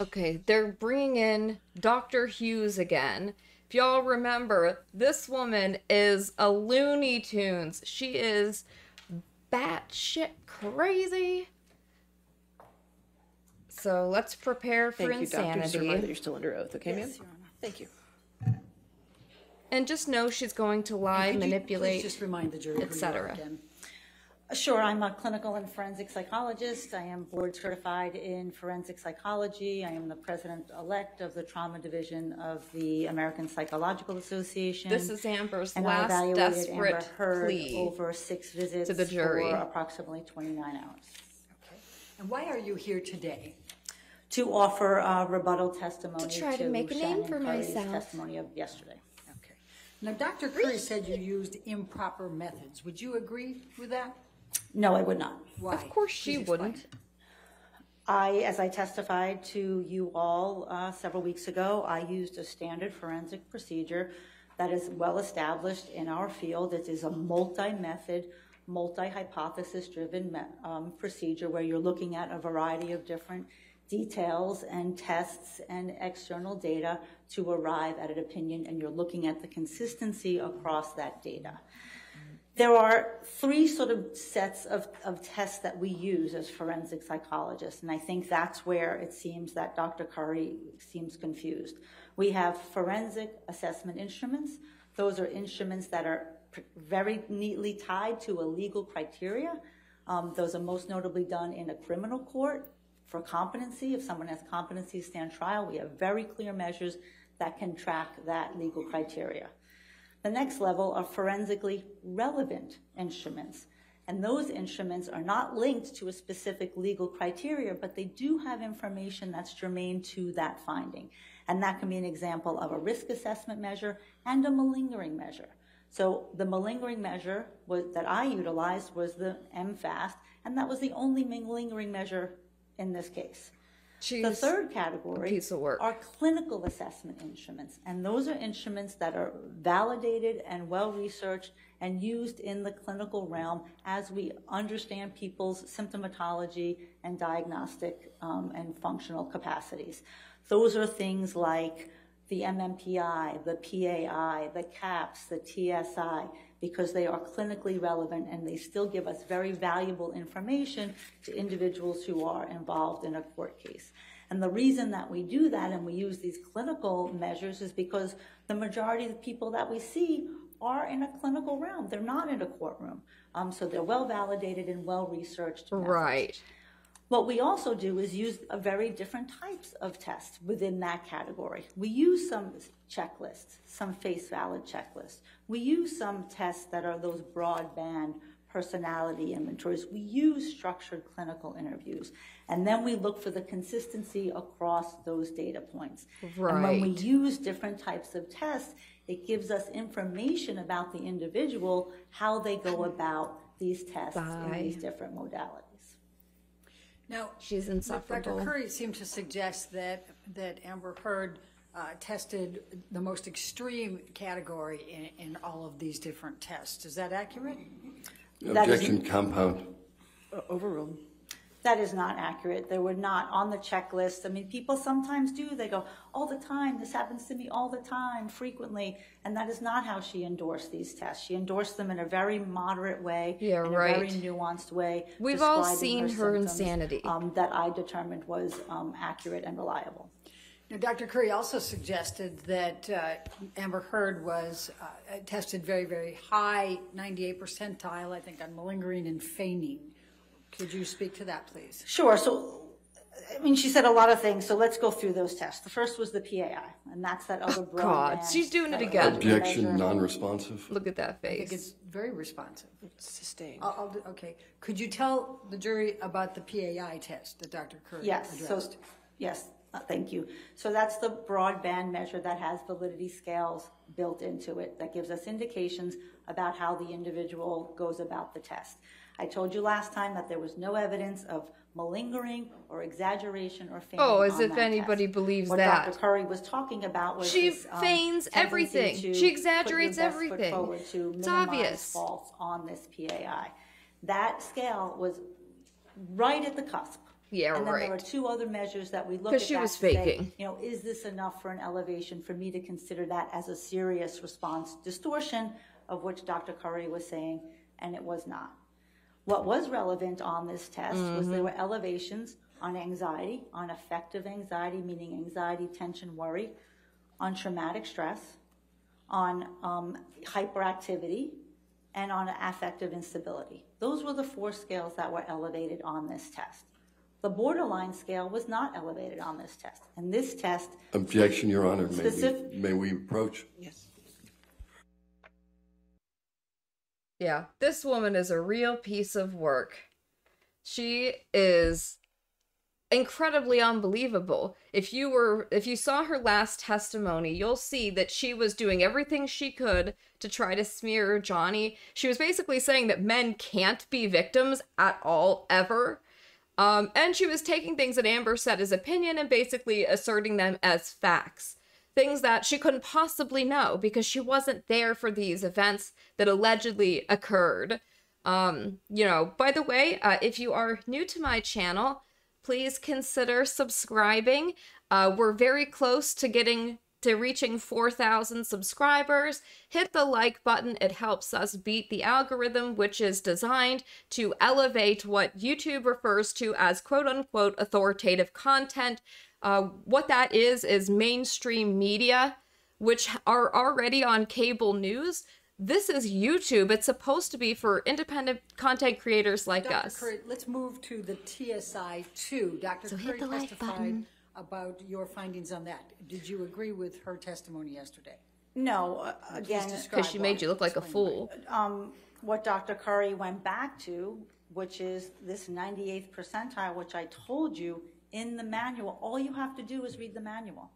Okay, they're bringing in Dr. Hughes again. If y'all remember, this woman is a Looney Tunes. She is batshit crazy. So let's prepare for Thank you, Doctor. Just a insanity. reminder that you're still under oath, okay, ma'am? Yes, Your Honor. Thank you. and just know she's going to lie, manipulate. Just remind the jury who you are etc.. again. Sure, I'm a clinical and forensic psychologist. I am board certified in forensic psychology. I am the president-elect of the trauma division of the American Psychological Association. This is Amber's and I last evaluated Amber desperate Heard plea. over six visits to the jury. for approximately 29 hours. Okay. And why are you here today? To offer uh, rebuttal testimony To try to make a name Shannon for Curry's myself. testimony of yesterday. Okay. Now, Dr. Curry said you used improper methods. Would you agree with that? No, I would not. Why? Of course she Please wouldn't. I, as I testified to you all uh, several weeks ago, I used a standard forensic procedure that is well established in our field. It is a multi-method, multi-hypothesis-driven me- um, procedure where you're looking at a variety of different details and tests and external data to arrive at an opinion, and you're looking at the consistency across that data. There are three sort of sets of, of tests that we use as forensic psychologists, and I think that's where it seems that Dr. Curry seems confused. We have forensic assessment instruments. Those are instruments that are very neatly tied to a legal criteria. Um, those are most notably done in a criminal court for competency. If someone has competency to stand trial, we have very clear measures that can track that legal criteria. The next level are forensically relevant instruments. And those instruments are not linked to a specific legal criteria, but they do have information that's germane to that finding. And that can be an example of a risk assessment measure and a malingering measure. So the malingering measure was, that I utilized was the MFAST, and that was the only malingering measure in this case. The third category piece of work. are clinical assessment instruments, and those are instruments that are validated and well-researched and used in the clinical realm as we understand people's symptomatology and diagnostic um, and functional capacities. Those are things like the MMPI, the PAI, the CAPS, the TSI, because they are clinically relevant and they still give us very valuable information to individuals who are involved in a court case. And the reason that we do that and we use these clinical measures is because the majority of the people that we see are in a clinical realm. They're not in a courtroom. Um, so they're well validated and well researched. methods. right. What we also do is use a very different types of tests within that category. We use some checklists, some face valid checklists. We use some tests that are those broadband personality inventories. We use structured clinical interviews. And then we look for the consistency across those data points. And when we use different types of tests, it gives us information about the individual, how they go about these tests in these different modalities. Now, She's Dr. insufferable. Curry seemed to suggest that, that Amber Heard uh, tested the most extreme category in, in all of these different tests. Is that accurate? That is- Objection compound. O- Overruled. That is not accurate. They were not on the checklist. I mean, people sometimes do. They go, all the time, this happens to me all the time, frequently. And that is not how she endorsed these tests. She endorsed them in a very moderate way. Yeah, in a very nuanced way. We've all describing seen her symptoms, insanity. Um, that I determined was um, accurate and reliable. Now, Dr. Curry also suggested that uh, Amber Heard was uh, tested very, very high, 98 percentile, I think, on malingering and feigning. Could you speak to that, please? Sure. So, I mean, she said a lot of things. So let's go through those tests. The first was the PAI, and that's that other broad Oh, God, she's doing it again. Objection non-responsive. Look at that I think face. it's very responsive. Sustained. I'll, I'll do, okay. Could you tell the jury about the PAI test that Dr. Curry Yes, so, addressed? yes, uh, thank you. So that's the broadband measure that has validity scales built into it that gives us indications about how the individual goes about the test. I told you last time that there was no evidence of malingering or exaggeration or feigning Oh, as if anybody test. believes what that. Dr. Curry was talking about was She this, um, feigns everything. She exaggerates everything. It's obvious. faults on this PAI. That scale was right at the cusp Yeah, And then there right. are two other measures that we looked at. she that was to say, faking. You know, is this enough for an elevation for me to consider that as a serious response distortion of which Dr. Curry was saying, and it was not. What was relevant on this test was there were elevations on anxiety, on affective anxiety, meaning anxiety, tension, worry, on traumatic stress, on um, hyperactivity, and on affective instability. Those were the four scales that were elevated on this test. The borderline scale was not elevated on this test. And this test, Objection, Your Honor. May Specific- we, may we approach? Yes. Yeah, this woman is a real piece of work. She is incredibly unbelievable. If you were if you saw her last testimony, you'll see that she was doing everything she could to try to smear Johnny. She was basically saying that men can't be victims at all ever. Um, and she was taking things that Amber said as opinion and basically asserting them as facts. Things that she couldn't possibly know because she wasn't there for these events that allegedly occurred. Um, you know, by the way, uh, if you are new to my channel, please consider subscribing. Uh, we're very close to getting to reaching 4,000 subscribers. Hit the like button, it helps us beat the algorithm, which is designed to elevate what YouTube refers to as quote unquote authoritative content. Uh, what that is, is mainstream media, which are already on cable news. This is YouTube. It's supposed to be for independent content creators like Dr. us. Curry, let's move to the TSI two. Dr. So hit the like button. About your findings on that. Did you agree with her testimony yesterday? no, uh, again, Because she made you look like a fool. um, what Dr. Curry went back to, which is this 98th percentile, which I told you in the manual. All you have to do is read the manual.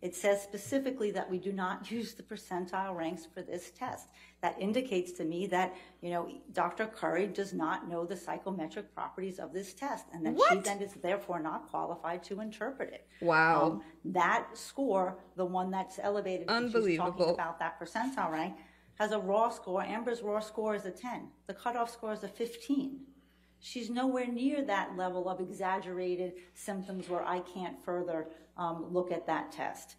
It says specifically that we do not use the percentile ranks for this test. That indicates to me that, you know, Dr. Curry does not know the psychometric properties of this test and that she then is therefore not qualified to interpret it. Wow. Um, that score, the one that's elevated, when she's Unbelievable. talking about that percentile rank, has a raw score. Amber's raw score is a 10. The cutoff score is a 15. She's nowhere near that level of exaggerated symptoms where I can't further um, look at that test.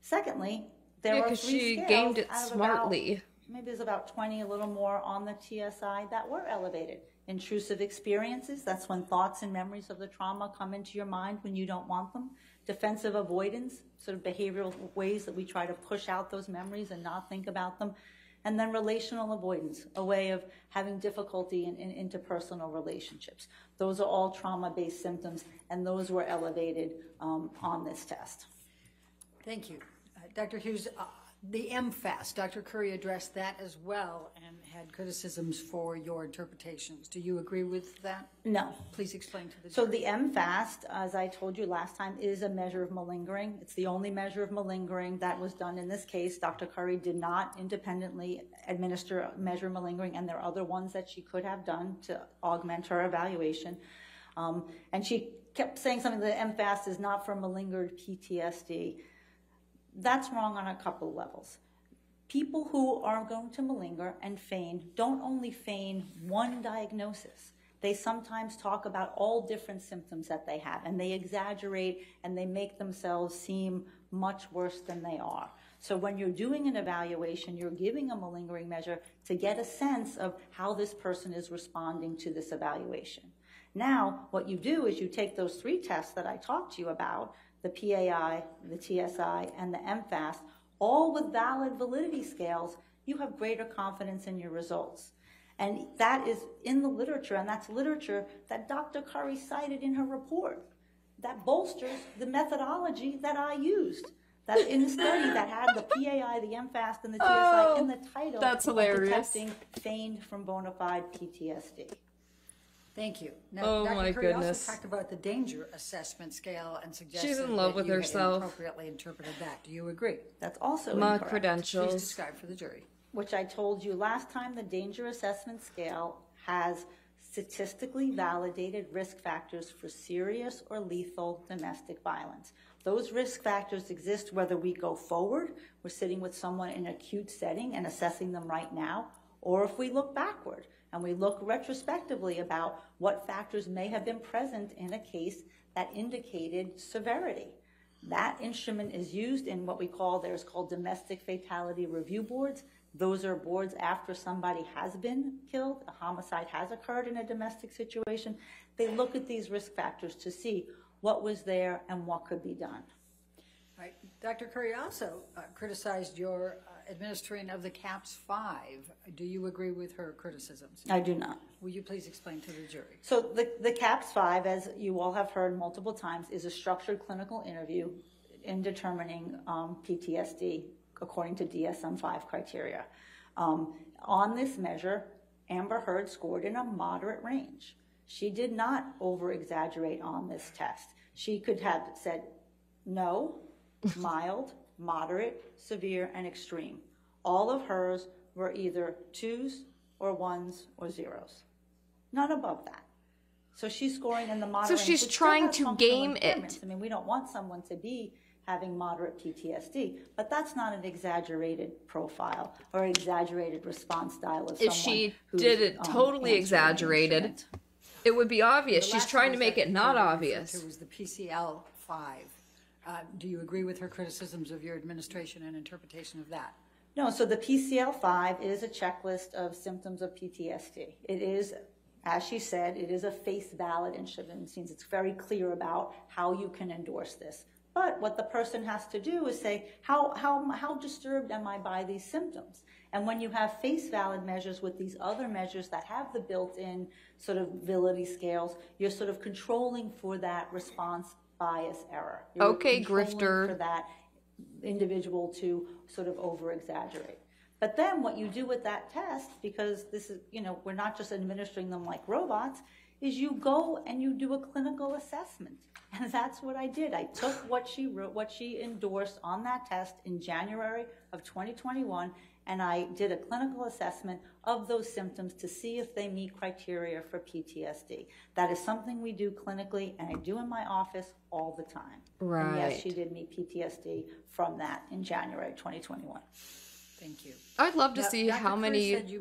Secondly, there Yeah, are three she scales gamed it smartly. About, maybe there's about 20, a little more on the TSI that were elevated. Intrusive experiences, that's when thoughts and memories of the trauma come into your mind when you don't want them. Defensive avoidance, sort of behavioral ways that we try to push out those memories and not think about them. And then relational avoidance, a way of having difficulty in, in interpersonal relationships. Those are all trauma based symptoms, and those were elevated um, on this test. Thank you. Uh, Dr. Hughes, uh, the MFAST, Dr. Curry addressed that as well and had criticisms for your interpretations. Do you agree with that? No. Please explain to the So jury. the MFAST, as I told you last time, is a measure of malingering. It's the only measure of malingering that was done in this case. Dr. Curry did not independently administer a measure of malingering, and there are other ones that she could have done to augment her evaluation. Um, and she kept saying something that MFAST is not for malingered PTSD. That's wrong on a couple levels people who are going to malinger and feign don't only feign one diagnosis. They sometimes talk about all different symptoms that they have and they exaggerate and they make themselves seem much worse than they are. So when you're doing an evaluation, you're giving a malingering measure to get a sense of how this person is responding to this evaluation. Now, what you do is you take those three tests that I talked to you about, the PAI, the TSI, and the MFAST, all with valid validity scales, you have greater confidence in your results. And that is in the literature, and that's literature that Dr. Curry cited in her report. That bolsters the methodology that I used. That in the study that had the PAI, the MFAST, and the TSI in the oh, title Oh, that's hilarious. detecting feigned from bona fide PTSD. Thank you. Now, Oh, Dr. my Curry goodness. also talked about the danger assessment scale and suggested She's in love that with you had herself. inappropriately interpreted that. Do you agree? That's also My incorrect. Please credentials. describe for the jury. which I told you last time, the danger assessment scale has statistically validated risk factors for serious or lethal domestic violence. Those risk factors exist whether we go forward, we're sitting with someone in an acute setting and assessing them right now, or if we look backward and we look retrospectively about what factors may have been present in a case that indicated severity. That instrument is used in what we call, there's called domestic fatality review boards. Those are boards after somebody has been killed, a homicide has occurred in a domestic situation. They look at these risk factors to see what was there and what could be done. Right. Dr. Curry also uh, criticized your uh, administering of the CAPS 5. Do you agree with her criticisms? I do not. Will you please explain to the jury? So the, the CAPS 5, as you all have heard multiple times, is a structured clinical interview in determining um, PTSD according to DSM-5 criteria. Um, on this measure, Amber Heard scored in a moderate range. She did not over-exaggerate on this test. She could have said no, mild, moderate, severe, and extreme. All of hers were either twos or ones or zeros. None above that. So she's scoring in the moderate. So she's range, which still trying to game it. I mean, we don't want someone to be having moderate PTSD, but that's not an exaggerated profile or exaggerated response style of If someone she who's, did it um, totally exaggerated. It would be obvious. She's trying to make it not obvious. to was the PCL 5. Uh, Do you agree with her criticisms of your administration and interpretation of that? No, so the PCL-5 is a checklist of symptoms of PTSD. It is, as she said, it is a face valid. It means it's very clear about how you can endorse this. But what the person has to do is say, how, how, how disturbed am I by these symptoms? And when you have face valid measures with these other measures that have the built-in sort of ability scales, you're sort of controlling for that response bias error. You're Okay, grifter. For that individual to sort of over exaggerate. But then what you do with that test, because this is, you know, we're not just administering them like robots, is you go and you do a clinical assessment. And that's what I did. I took what she wrote, what she endorsed on that test in January of 2021, and I did a clinical assessment of those symptoms to see if they meet criteria for PTSD. That is something we do clinically, and I do in my office all the time. And yes, she did meet PTSD from that in January 2021. Thank you. I'd love to Now, see Dr. how Cruz many you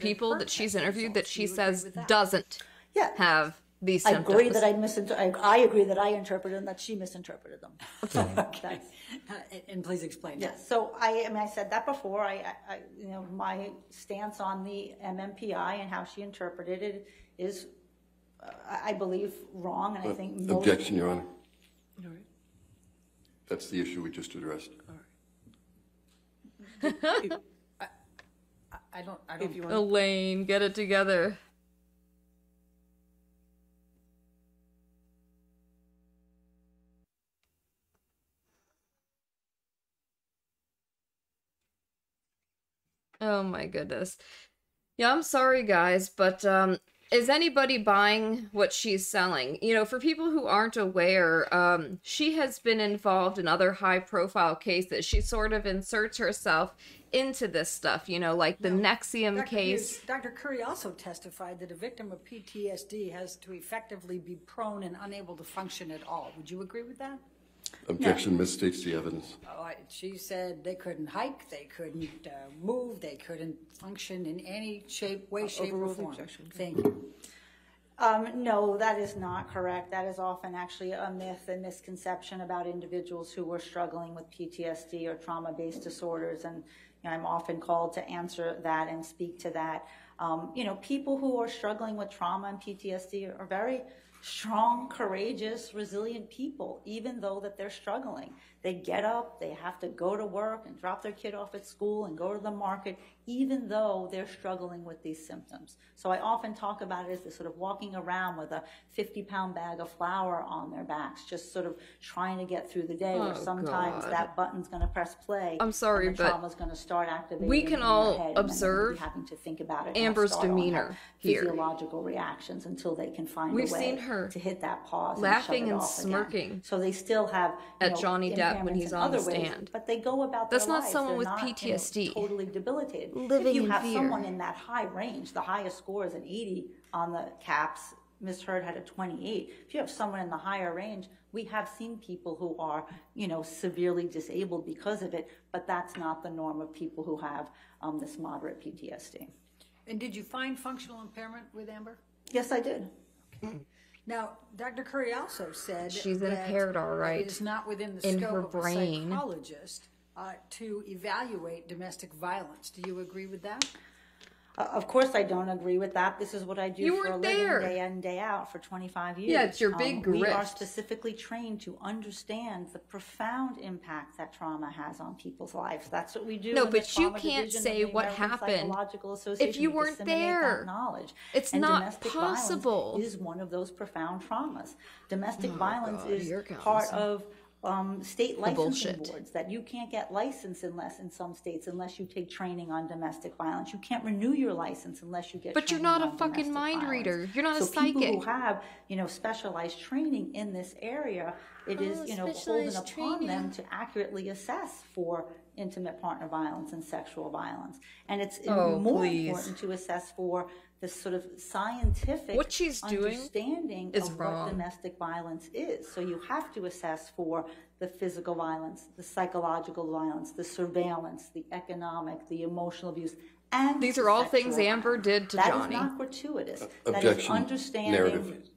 people that she's test interviewed that she Do you agree says that? doesn't Yeah. have these I symptoms. agree that I misinterpreted, I agree that I interpreted them, that she misinterpreted them. okay. that's- Uh, and- And please explain that. Yes, so I, I mean, I said that before, I, I- I, you know, my stance on the MMPI and how she interpreted it is, uh, I, I believe, wrong, and I think most. Objection, Your Honor. All right. That's the issue we just addressed. All right. I don't, I don't, you want, Elaine, get it together. Oh my goodness. Yeah, I'm sorry guys, but um is anybody buying what she's selling? You know, for people who aren't aware, um she has been involved in other high profile cases. She sort of inserts herself into this stuff, you know, like the NXIVM Dr. case. Hughes, Dr. Curry also testified that a victim of PTSD has to effectively be prone and unable to function at all. Would you agree with that? Objection misstates the evidence. Oh, I- She said they couldn't hike, they couldn't uh, move, they couldn't function in any shape, way, shape, or overrule the form. objection. Thank you. Um, no, that is not correct. That is often actually a myth and misconception about individuals who were struggling with PTSD or trauma-based disorders. And you know, I'm often called to answer that and speak to that. Um, you know, people who are struggling with trauma and PTSD are very strong, courageous, resilient people, even though that they're struggling. They get up, they have to go to work and drop their kid off at school and go to the market, even though they're struggling with these symptoms. So I often talk about it as this sort of walking around with a 50 pound bag of flour on their backs, just sort of trying to get through the day where Oh, sometimes God. that button's going to press play. I'm sorry, the but trauma's going to start activating. we can all head, and then they're gonna be observe having to think about it. Amber's start on have demeanor here. Physiological reactions until they can find We've a way seen her to hit that pause, laughing and, shut it and off again. smirking So they still have at know, Johnny Depp when he's on the other ways, stand. but they go about That's their not lives. someone They're with not, you know, PTSD. totally debilitated. Living if you in have fear. someone in that high range, the highest score is an 80 on the caps. Miss Heard had a 28. If you have someone in the higher range, we have seen people who are, you know, severely disabled because of it, but that's not the norm of people who have um, this moderate PTSD. And did you find functional impairment with Amber? Yes, I did. Now, Dr. Curry also said She's all right, It is not within the in scope her of a brain. psychologist uh, to evaluate domestic violence. Do you agree with that? Uh, Of course, I don't agree with that. This is what I do You for a living, there. day in, and day out, for 25 years. Yeah, it's your big We are specifically trained to understand the profound impact that trauma has on people's lives. That's what we do. No, but you can't say what happened Association. you We weren't there. knowledge. It's And not domestic violence possible. Is one of those profound traumas. Domestic violence God, is part of um, state licensing bullshit. boards that you can't get licensed unless in some states unless you take training on domestic violence. You can't renew your license unless you get. But you're not a fucking mind violence. reader. You're not a so people who have you know specialized training in this area, it is Oh, you know holding upon them to accurately assess for intimate partner violence and sexual violence, and it's Oh, more please. important to assess for the sort of scientific What she's doing understanding is of wrong. what domestic violence is. So you have to assess for the physical violence, the psychological violence, the surveillance, the economic, the emotional abuse, and These are all sexual things Amber did to That is Johnny. not gratuitous. Uh, that is Objection, understanding. narrative.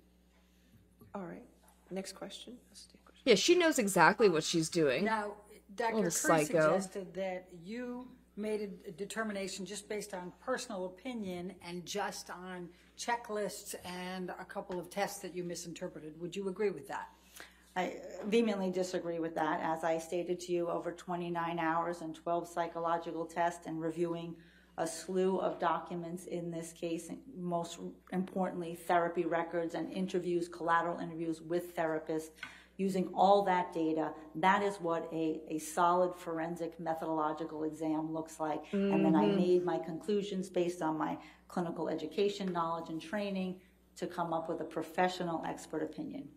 All right. Next question. Let's take a question. Yeah, she knows exactly what she's doing. Now, Dr. Little Curry psycho. suggested that you made a- a determination just based on personal opinion and just on checklists and a couple of tests that you misinterpreted. Would you agree with that? I vehemently disagree with that. As I stated to you, over 29 hours and 12 psychological tests and reviewing a slew of documents in this case, and most importantly, therapy records and interviews, collateral interviews with therapists, using all that data, that is what a, a solid forensic methodological exam looks like. And then I made my conclusions based on my clinical education, knowledge, and training to come up with a professional expert opinion.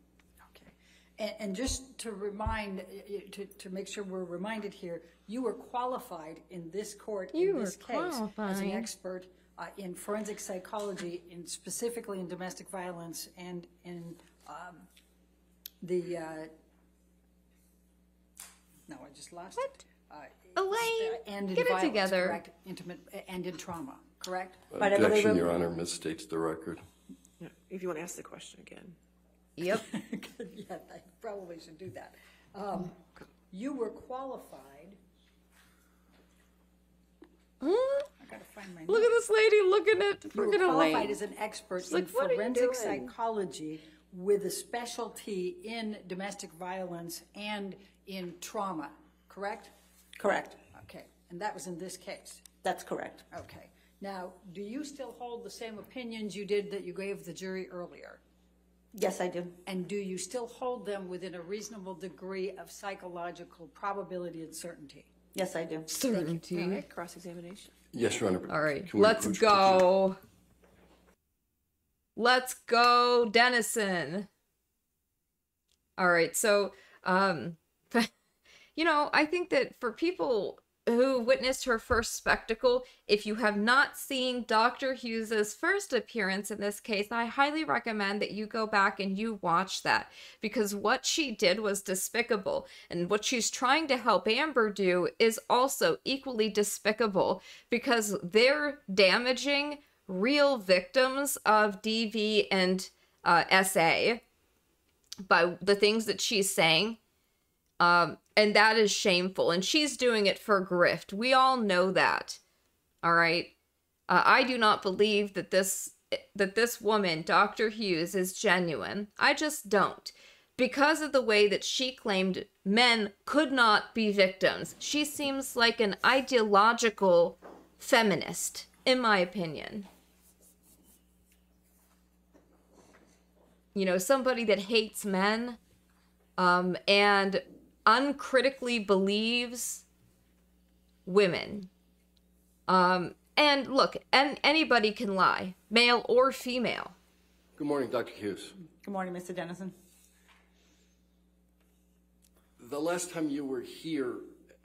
Okay. And, and just to remind, to, to make sure we're reminded here, you were qualified in this court You in this case as an expert uh, in forensic psychology, in specifically in domestic violence and in um, the. Uh, no, I just lost it. Uh, Elaine, and in get it violence, together. Correct. Intimate and in trauma. Correct. But I believe Objection, it- Your Honor, misstates the record. Yeah. If you want to ask the question again. Yep. yeah, I probably should do that. Um, you were qualified. Hmm? I gotta find my. Look at this lady looking at You were freaking qualified Elaine. as an expert in like, "What are you forensic doing?" psychology with a specialty in domestic violence and in trauma, correct? Correct. Okay, and that was in this case. That's correct. Okay. Now, do you still hold the same opinions you did that you gave the jury earlier? Yes, I do. And do you still hold them within a reasonable degree of psychological probability and certainty? Yes, I do. Certainty. right. Cross examination. Yes, Your Honor. All right, Can we let's approach- go. Let's go, Dennison. All right, so um you know, I think that for people who witnessed her first spectacle, if you have not seen Dr. Hughes's first appearance in this case, I highly recommend that you go back and you watch that because what she did was despicable and what she's trying to help Amber do is also equally despicable because they're damaging real victims of DV and uh, SA by the things that she's saying um, and that is shameful. And she's doing it for grift. We all know that. All right. Uh, I do not believe that this that this woman, Dr. Hughes, is genuine. I just don't. Because of the way that she claimed men could not be victims. She seems like an ideological feminist, in my opinion. You know, somebody that hates men um, and uncritically believes women. Um, and look, and anybody can lie, male or female. Good morning, Dr. Hughes. Good morning, Mr. Dennison. The last time you were here,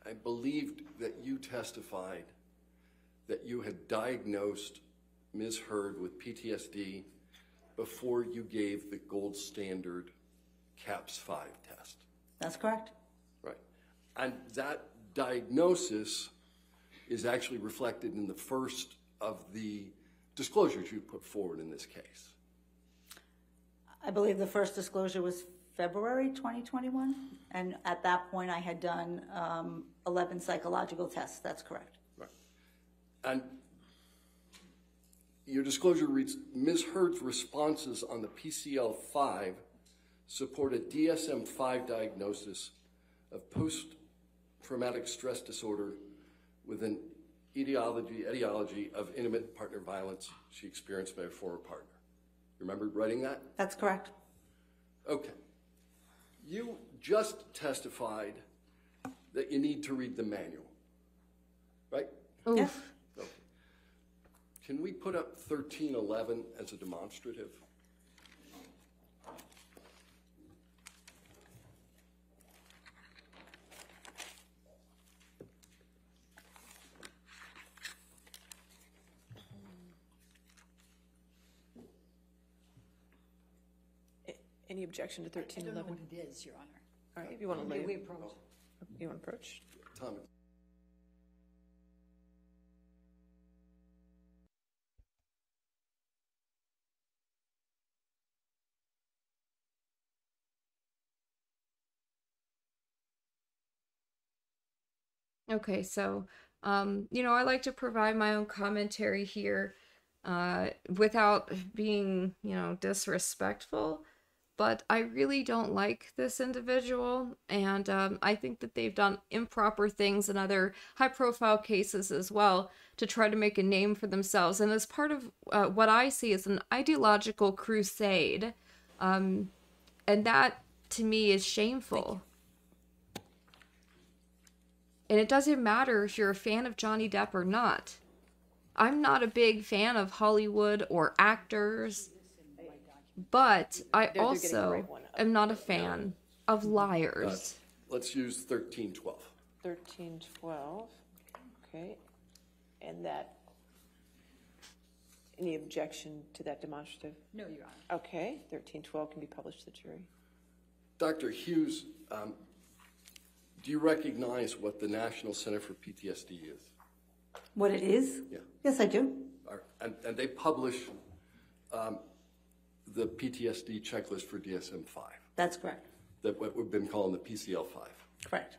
I believed that you testified that you had diagnosed Ms. Heard with PTSD before you gave the gold standard CAPS 5 test. That's correct. Right. And that diagnosis is actually reflected in the first of the disclosures you put forward in this case. I believe the first disclosure was February 2021, and at that point, I had done um, 11 psychological tests. That's correct. Right. And your disclosure reads, Ms. Heard's responses on the PCL-5 support a DSM-5 diagnosis of post-traumatic stress disorder with an etiology, etiology of intimate partner violence she experienced by a former partner. You Remember writing that? That's correct. Okay. You just testified that you need to read the manual, right? Yes. Okay. Can we put up thirteen eleven as a demonstrative? Any objection to I thirteen don't know eleven? what it is, Your Honor. All right, if you want to Maybe lay, we approach. you want to approach? Tom, Okay, so um, you know, I like to provide my own commentary here uh without being, you know, disrespectful, but I really don't like this individual and um I think that they've done improper things in other high-profile cases as well to try to make a name for themselves and as part of uh, what I see as an ideological crusade um and that to me is shameful. And it doesn't matter if you're a fan of Johnny Depp or not. I'm not a big fan of Hollywood or actors, but I also right one up. am not a fan of liars. let's use thirteen twelve. Thirteen twelve, okay. And that, any objection to that demonstrative? No, Your Honor. Okay, thirteen twelve can be published to the jury. Dr. Hughes, um, do you recognize what the National Center for PTSD is? What it is? Yeah. Yes, I do. And, and they publish um, the PTSD checklist for DSM-5, That's correct. that what we've been calling the PCL-5. Correct.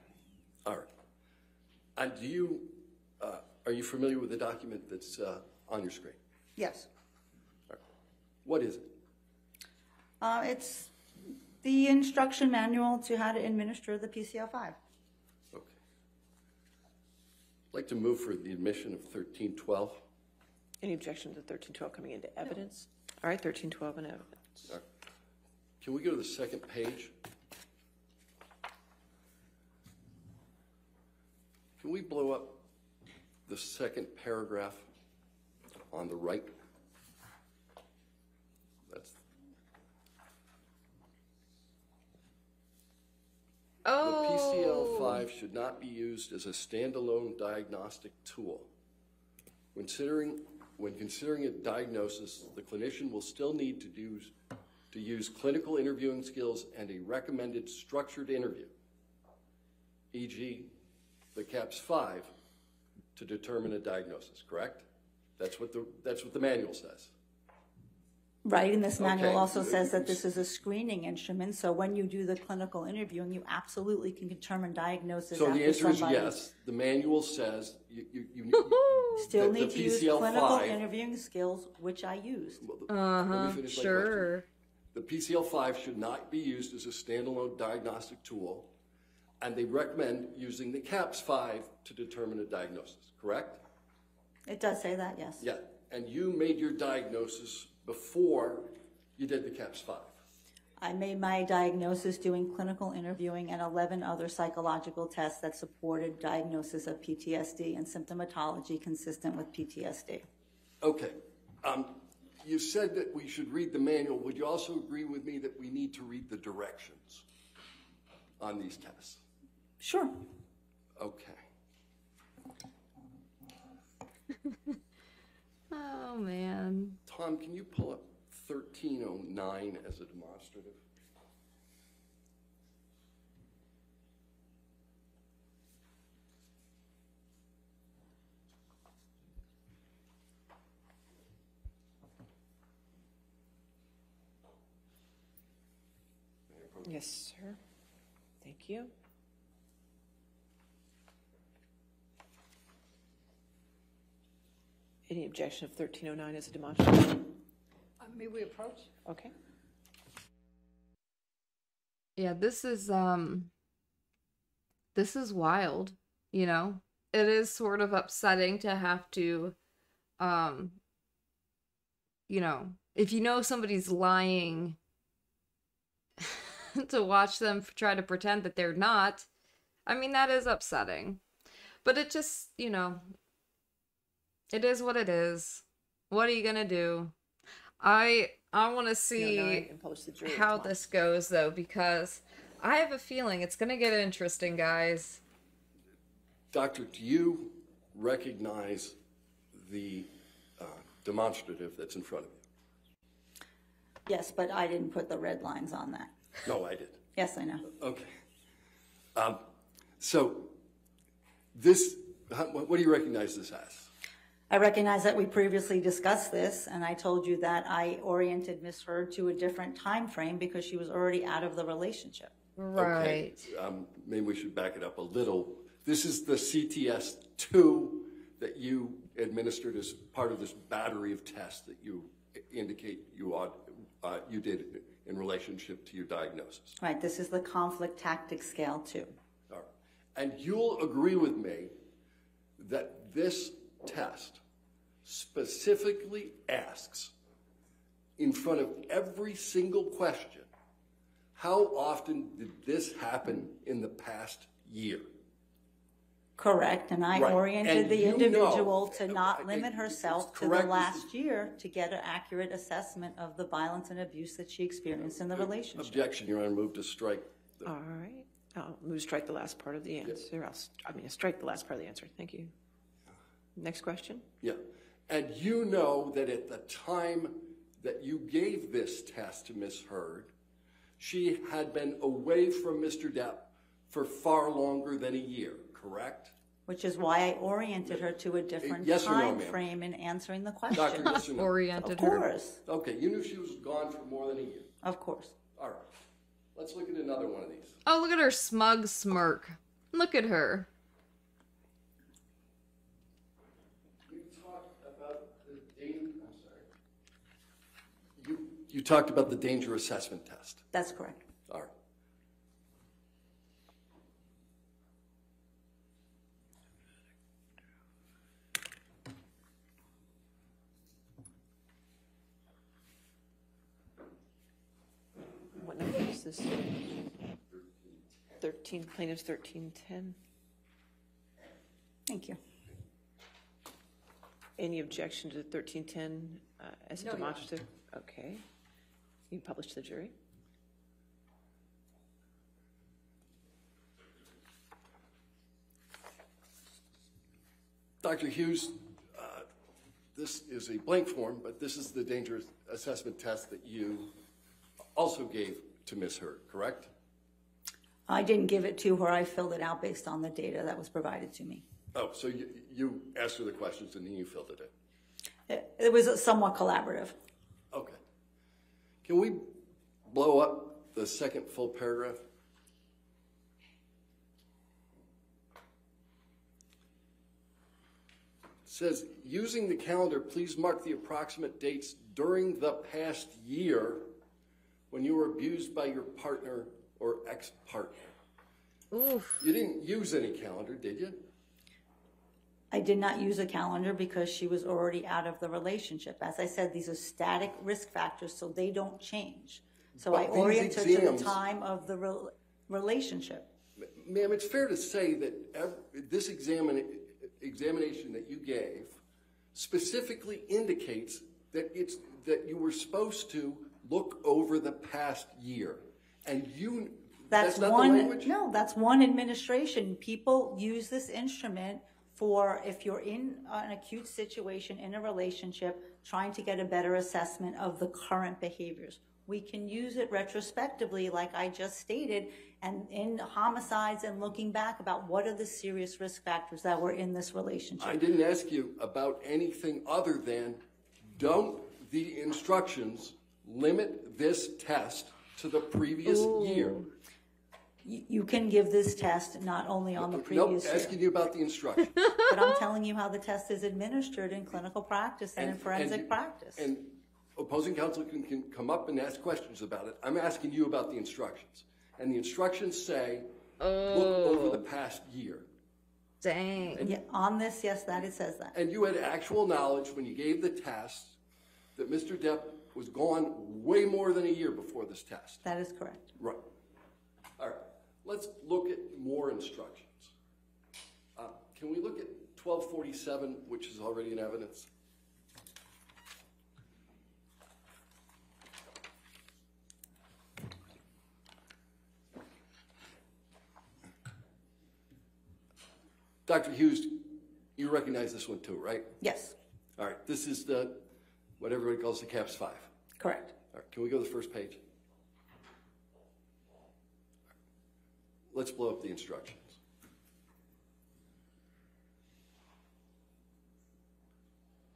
All right. And do you, uh, are you familiar with the document that's uh, on your screen? Yes. All right. What is it? Uh, It's the instruction manual to how to administer the PCL-5. Okay. I'd like to move for the admission of 1312. Any objection to thirteen twelve coming into evidence? All right, thirteen twelve in evidence. All right. Can we go to the second page? Can we blow up the second paragraph on the right? The Oh, PCL5 should not be used as a standalone diagnostic tool. When considering, when considering a diagnosis, the clinician will still need to use, to use clinical interviewing skills and a recommended structured interview, e.g., the CAPS-5, to determine a diagnosis, correct? That's what the, that's what the manual says. Right, and this manual Okay. also says that this is a screening instrument, so when you do the clinical interviewing, you absolutely can determine diagnosis So the after answer is somebody yes. The manual says you, you, you, Still the- need the to use PCL clinical five- interviewing skills, which I used. Uh-huh, Let me finish my question. sure. The PCL5 should not be used as a standalone diagnostic tool, and they recommend using the CAPS-5 to determine a diagnosis, correct? It does say that, yes. Yeah, and you made your diagnosis before you did the CAPS-5. I made my diagnosis doing clinical interviewing and 11 other psychological tests that supported diagnosis of PTSD and symptomatology consistent with PTSD. Okay, um, you said that we should read the manual. Would you also agree with me that we need to read the directions on these tests? Sure. Okay. Oh, man. Tom, can you pull up 1309 as a demonstrative? Yes, sir. Thank you. Any objection of 1309 as a demonstrative? Uh, May we approach? Okay. Yeah, this is um this is wild, you know. It is sort of upsetting to have to um you know, if you know somebody's lying to watch them try to pretend that they're not. I mean, that is upsetting. But it just, you know, it is what it is. What are you going to do? I I want to see 1309 and publish the jury how tomorrow. this goes though because I have a feeling it's going to get interesting, guys. Doctor, do you recognize the uh, demonstrative that's in front of you? Yes, but I didn't put the red lines on that. No, I did. Yes, I know. Okay. Um, so, this, what what do you recognize this as? I recognize that we previously discussed this, and I told you that I oriented Ms. Heard to a different time frame because she was already out of the relationship. Right. Okay, Um, maybe we should back it up a little. This is the CTS two that you administered as part of this battery of tests that you indicate you ought, uh, you did in relationship to your diagnosis. Right, this is the conflict tactic scale too. All right. And you'll agree with me that this test specifically asks, in front of every single question, how often did this happen in the past year? Correct, and I Right, oriented and the you individual know- to not I- limit herself to the correct. last year to get an accurate assessment of the violence and abuse that she experienced in the relationship. Objection, Your Honor, move to strike. the- All right. I'll move to strike the last part of the answer. I'll, s- I mean, strike the last part of the answer. Thank you. Next question? Yeah. And you know that at the time that you gave this test to Ms. Heard, she had been away from Mr. Depp for far longer than a year, correct? Which is why I oriented her to a different Yes or no, time ma'am? frame in answering the Doctor, question. yes or no? Oriented Of her. course, Okay, you knew she was gone for more than a year. of course. All right. Let's look at another one of these. Oh, look at her smug smirk. Look at her. You talked about the danger, I'm sorry. You, you talked about the danger assessment test. That's correct. All right. What number is this? 13, plaintiff's 1310. Thank you. Any objection to 1310 uh, as a No, Your Honor. demonstrative? Okay. You publish to the jury? Dr. Hughes, uh, this is a blank form, but this is the danger assessment test that you also gave to Ms. Heard, correct? I didn't give it to her, I filled it out based on the data that was provided to me. Oh, so you, you asked her the questions and then you filled it in? It it was somewhat collaborative. Can we blow up the second full paragraph? It says, using the calendar, please mark the approximate dates during the past year when you were abused by your partner or ex-partner. Oof. You didn't use any calendar, did you? I did not use a calendar because she was already out of the relationship. As I said, these are static risk factors, so they don't change. So I But these oriented to the exams- time of the rel- relationship. Ma'am, it's fair to say that ev- this examina- examination that you gave specifically indicates that it's, that you were supposed to look over the past year. And you, That's that's not the one, language? no, that's one administration. People use this instrument for if you're in an acute situation in a relationship, trying to get a better assessment of the current behaviors. We can use it retrospectively, like I just stated, and in homicides and looking back about what are the serious risk factors that were in this relationship. I didn't ask you about anything other than, don't the instructions limit this test to the previous year. You you can give this test not only on the previous. Nope, previous year, asking you about the instructions. but I'm telling you how the test is administered in clinical practice and in forensic and- practice. And opposing counsel can, can come up and ask questions about it. I'm asking you about the instructions. And the instructions say, look over the oh. past year. Dang. Yeah, on this, yes, that it says that. And you had actual knowledge when you gave the test that Mr. Depp was gone way more than a year before this test. That is correct. Right. All right, let's look at more instructions. Uh, Can we look at 1247, which is already in evidence? Dr. Hughes, you recognize this one too, right? Yes, All right, this is the, what everybody calls the CAPS 5. correct. All right, can we go to the first page? Let's blow up the instructions.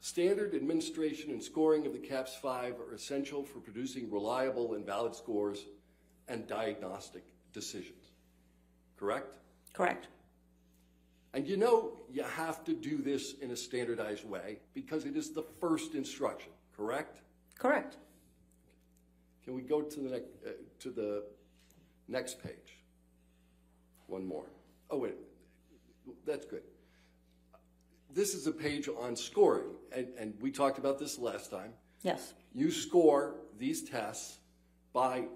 Standard administration and scoring of the CAPS 5 are essential for producing reliable and valid scores and diagnostic decisions. Correct? Correct. And you know you have to do this in a standardized way because it is the first instruction, correct? Correct. Can we go to the next, uh, to the next page? One more. Oh, wait, that's good. This is a page on scoring, and, and we talked about this last time. Yes, You score these tests by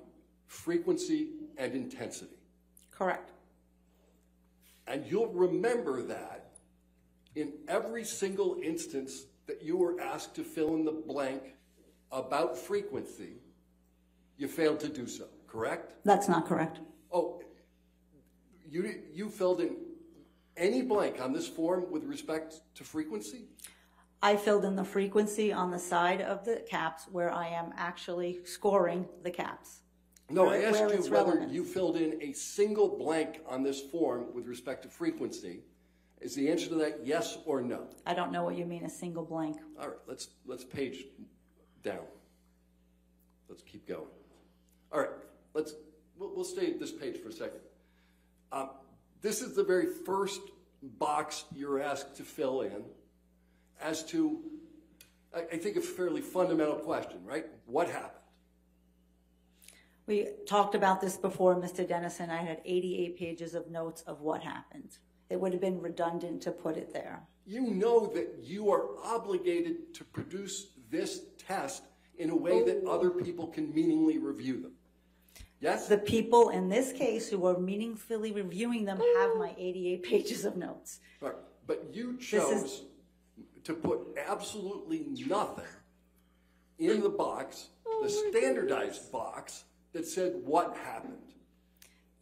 frequency and intensity. correct. And you'll remember that in every single instance that you were asked to fill in the blank about frequency, you failed to do so, correct? That's not correct. Oh, you, you filled in any blank on this form with respect to frequency? I filled in the frequency on the side of the caps where I am actually scoring the caps. No, I asked you whether relevant. you filled in a single blank on this form with respect to frequency. Is the answer to that yes or no? I don't know what you mean, a single blank. All right, let's, let's page down. Let's keep going. All right, let's, we'll, we'll stay at this page for a second. Um, this is the very first box you're asked to fill in as to, I, I think, a fairly fundamental question, right? What happened? We talked about this before, Mr. Dennison. I had 88 pages of notes of what happened. It would have been redundant to put it there. You know that you are obligated to produce this test in a way that other people can meaningly review them. Yes? The people in this case who are meaningfully reviewing them have my 88 pages of notes. Right, but you chose to put absolutely nothing in the box, oh the standardized box, that said what happened.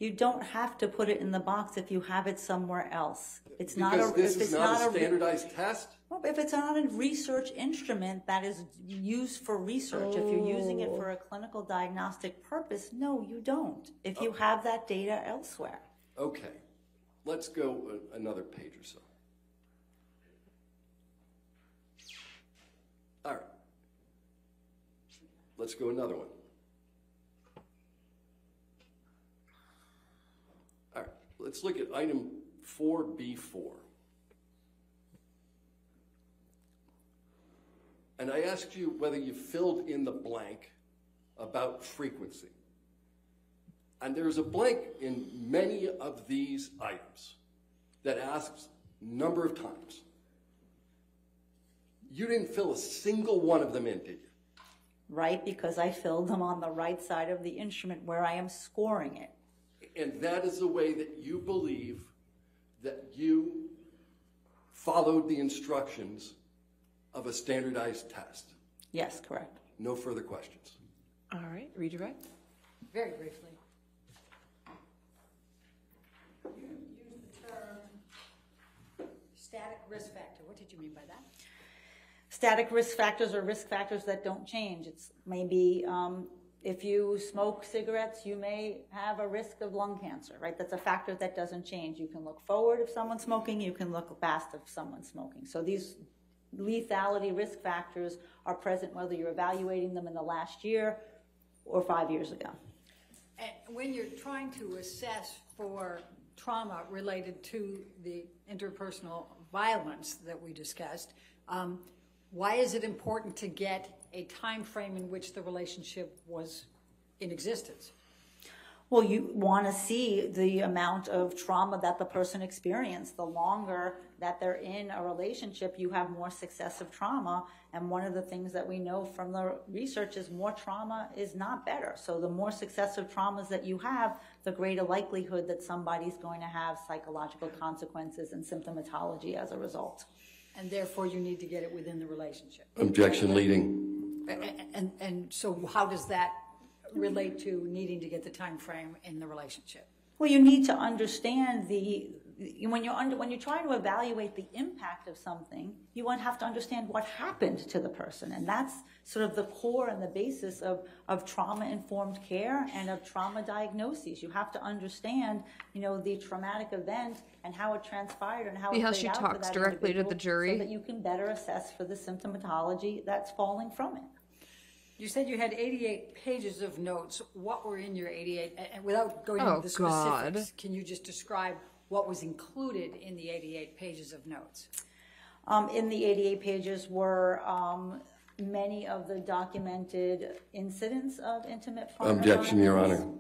You don't have to put it in the box if you have it somewhere else. It's not a, Because this if is it's not not a standardized test? Well, if it's not a research instrument that is used for research, if you're using it for a oh. clinical diagnostic purpose, no, you don't. If you oh. have that data elsewhere. Okay, let's go a- another page or so. All right. Let's go another one. All right, let's look at item 4B4. And I asked you whether you filled in the blank about frequency. And there's a blank in many of these items that asks number of times. You didn't fill a single one of them in, did you? right? Because I filled them on the right side of the instrument where I am scoring it. And that is the way that you believe that you followed the instructions of a standardized test. Yes, correct. No further questions. All right, redirect. Very briefly. You used the term static risk factor. What did you mean by that? Static risk factors are risk factors that don't change. It's maybe um, if you smoke cigarettes, you may have a risk of lung cancer, right? That's a factor that doesn't change. You can look forward if someone's smoking, you can look past if someone's smoking. So these lethality risk factors are present whether you're evaluating them in the last year or five years ago. And when you're trying to assess for trauma related to the interpersonal violence that we discussed, um, why is it important to get a time frame in which the relationship was in existence? Well, you want to see the amount of trauma that the person experienced. The longer that they're in a relationship, you have more successive trauma. And one of the things that we know from the research is more trauma is not better. So the more successive traumas that you have, the greater likelihood that somebody's going to have psychological consequences and symptomatology as a result. And therefore, you need to get it within the relationship. Objection leading. A- a- And, and so how does that relate to needing to get the time frame in the relationship? Well, you need to understand the, when you're under, when you're trying to evaluate the impact of something, you want to have to understand what happened to the person. And that's sort of the core and the basis of, of trauma-informed care and of trauma diagnoses. You have to understand, you know, the traumatic event and how it transpired and how See it how she out for talks that directly to the jury? So that you can better assess for the symptomatology that's falling from it. You said you had 88 pages of notes. What were in your 88? And without going Oh, into the God. specifics, can you just describe what was included in the 88 pages of notes? Um, in the 88 pages were um, many of the documented incidents of intimate partner Objection, Your violence. Honor.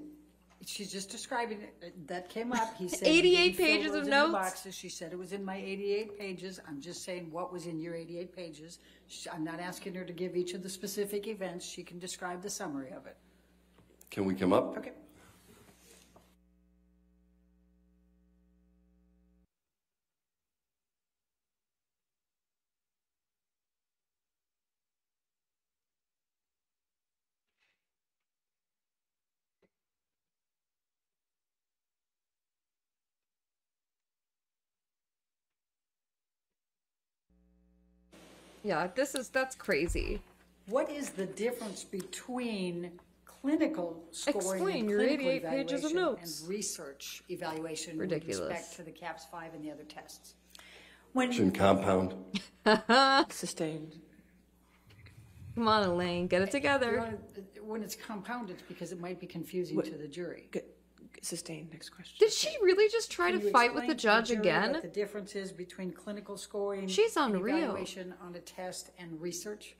She's just describing it. Uh, That came up. He said. 88 he pages of in the notes? boxes. She said it was in my 88 pages. I'm just saying what was in your 88 pages. Sh- I'm not asking her to give each of the specific events. She can describe the summary of it. Can we come up? Okay. Yeah, this is that's crazy. What is the difference between clinical scoring Explain and your clinical 88 pages of evaluation notes. and research evaluation Ridiculous. with respect to the CAPS five and the other tests? When, Objection compound. Sustained. Come on, Elaine, get it uh, together. When it's compounded, it's because it might be confusing to the jury. Good. Sustained. Next question. Did she really just try Can to you fight with explain the to judge jury again? What the difference is between clinical scoring. She's and unreal. Evaluation on a test and research.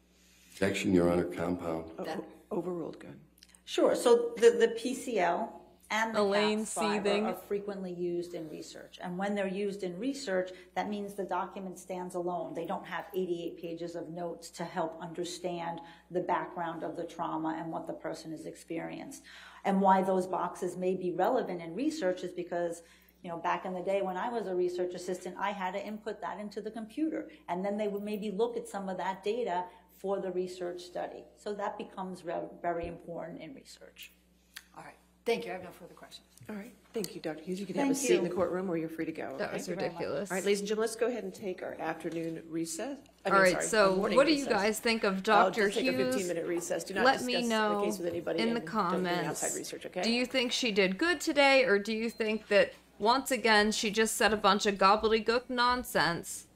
Objection, Your Honor, compound. O- That- Overruled. Good. sure, so the, the PCL and the Elaine CAPS five seething. are, are frequently used in research. And when they're used in research, that means the document stands alone. They don't have 88 pages of notes to help understand the background of the trauma and what the person has experienced. And why those boxes may be relevant in research is because you know, back in the day when I was a research assistant, I had to input that into the computer. And then they would maybe look at some of that data for the research study. So that becomes re- very important in research. All right, thank you, I have no further questions. All right. Thank you, Dr. Hughes. You can have a Thank seat in the courtroom or you're free to go. That okay? was ridiculous. All right, ladies and gentlemen, let's go ahead and take our afternoon recess. I mean, right, sorry, so morning what do you recess. guys think of I'll Dr. just take a Hughes? 15-minute recess. Do not Let discuss me the know case with anybody in the and don't bring comments. outside research, okay? Do you think she did good today, or do you think that once again she just said a bunch of gobbledygook nonsense?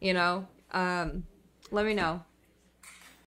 You know, um, let me know.